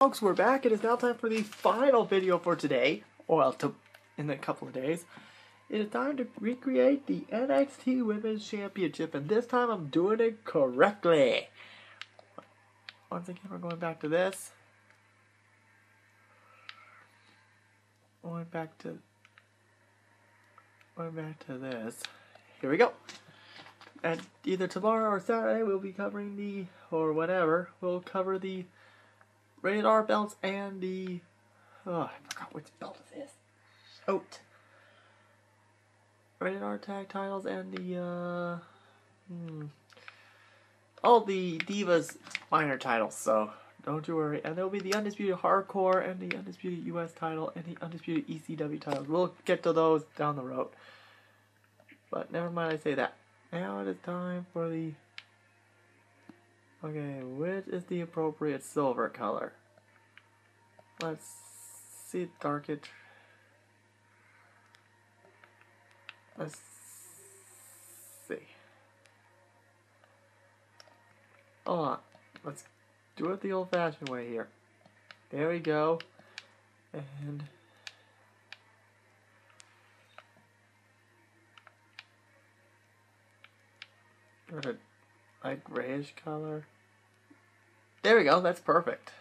Folks, we're back. It is now time for the final video for today, or well, to, in a couple of days. It is time to recreate the NXT Women's Championship, and this time I'm doing it correctly. Once again, we're going back to this. Going back to... Going back to this. Here we go. And either tomorrow or Saturday, we'll be covering the, or whatever, we'll cover the rated R belts and the, oh, I forgot which belt it is. Out. Rated R tag titles and the, uh, hmm, all the Divas minor titles, so don't you worry. And there'll be the Undisputed Hardcore and the Undisputed US title and the Undisputed ECW titles. We'll get to those down the road. But never mind I say that. Now it is time for the... Okay, which is the appropriate silver color? Let's see dark it. Let's see. Hold on. Let's do it the old-fashioned way here. There we go. And... like grayish color. There we go, that's perfect.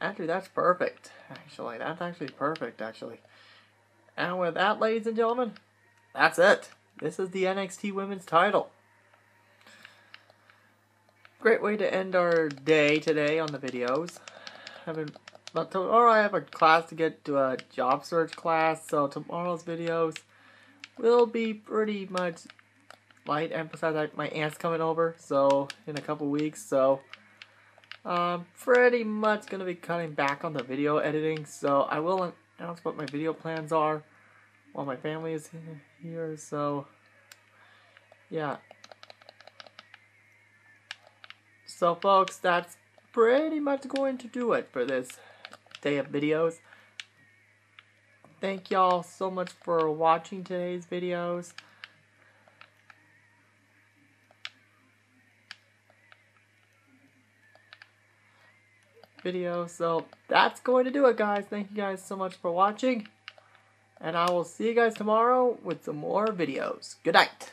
Actually, that's perfect. Actually, that's actually perfect, actually. And with that, ladies and gentlemen, that's it. This is the NXT Women's title. Great way to end our day today on the videos. Having, but tomorrow I have a class to get to a job search class, so tomorrow's videos will be pretty much light. Emphasize that my aunt's coming over, so in a couple weeks, so I'm pretty much gonna be cutting back on the video editing. So I will announce what my video plans are while my family is here. So yeah. So folks, that's pretty much going to do it for this day of videos. Thank y'all so much for watching today's videos. Video. So that's going to do it, guys. Thank you guys so much for watching. And I will see you guys tomorrow with some more videos. Good night.